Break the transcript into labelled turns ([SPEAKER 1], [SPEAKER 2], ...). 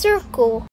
[SPEAKER 1] circle.